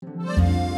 Música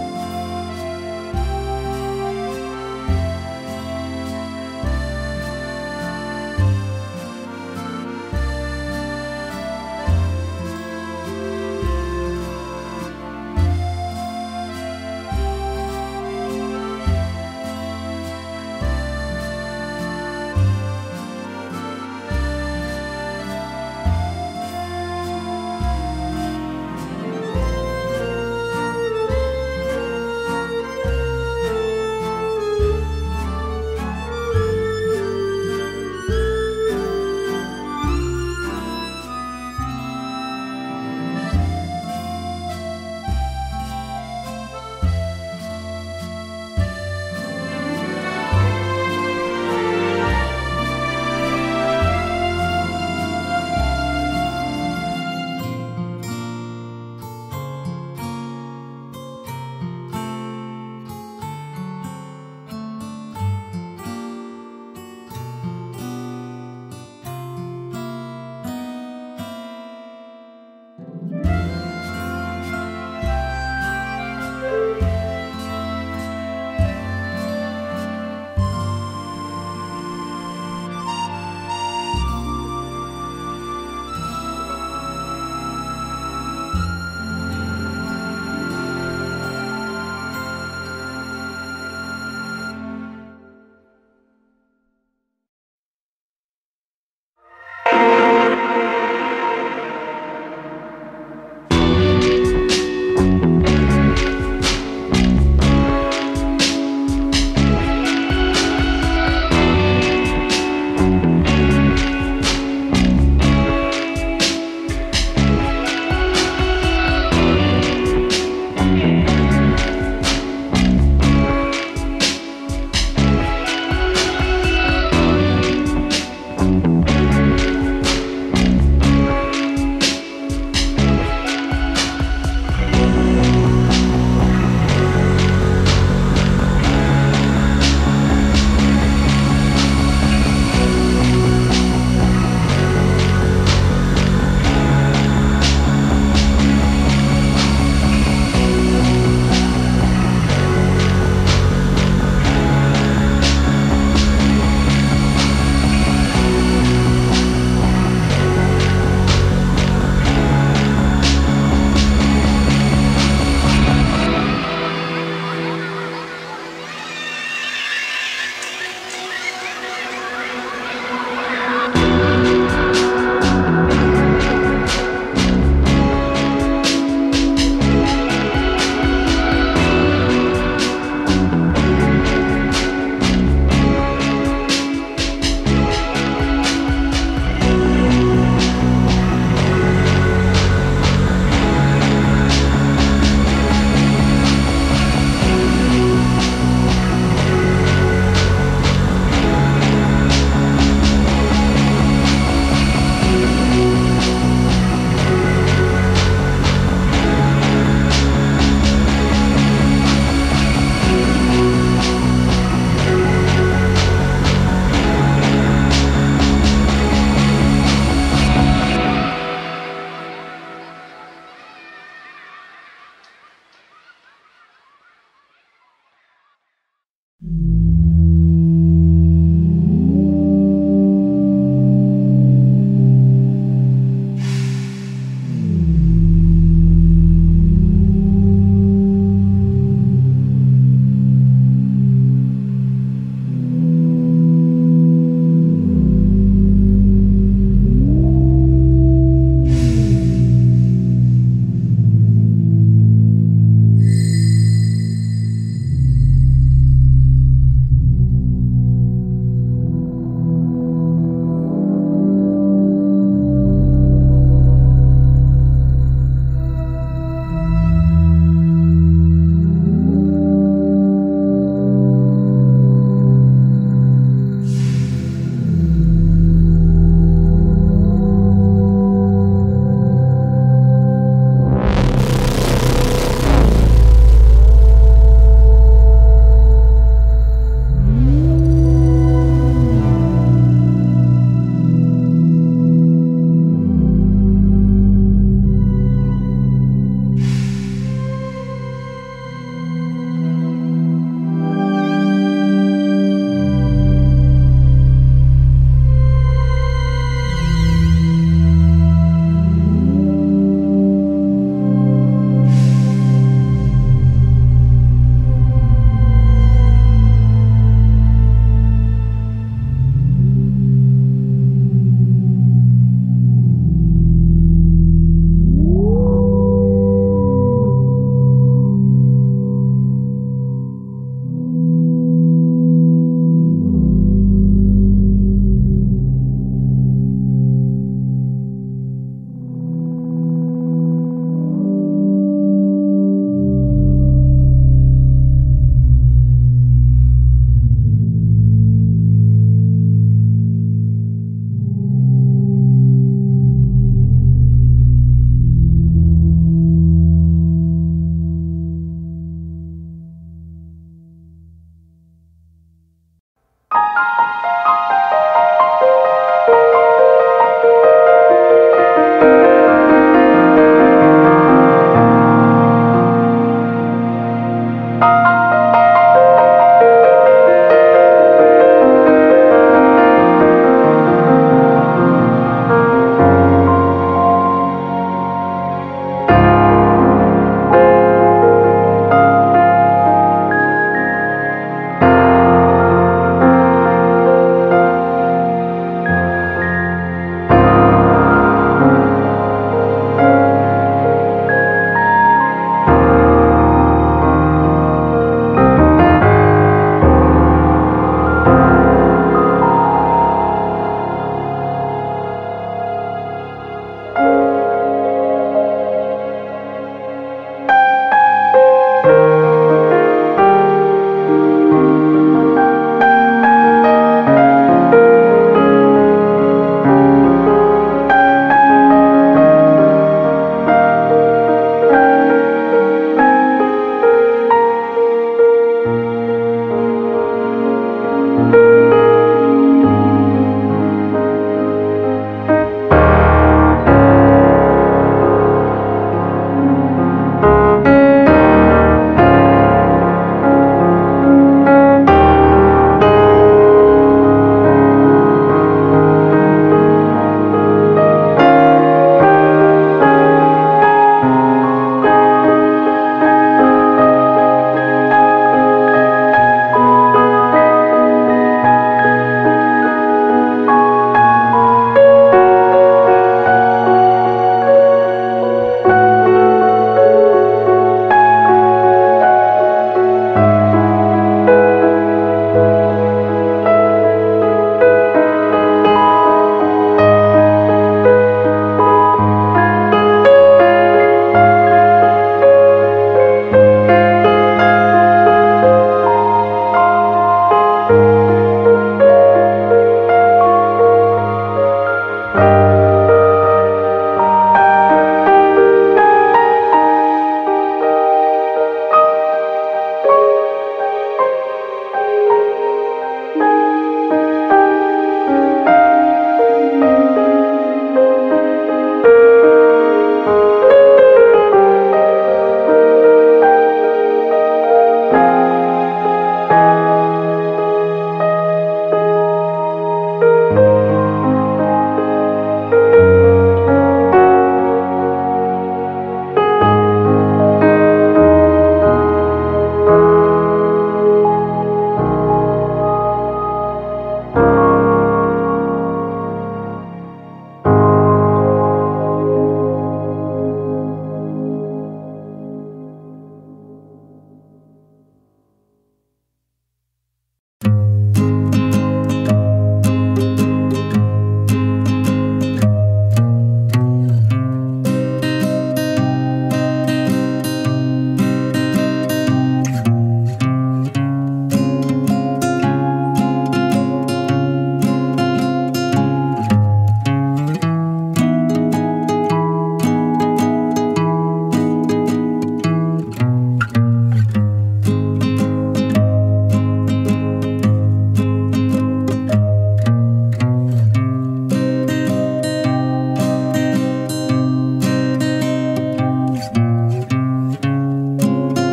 Mm-hmm.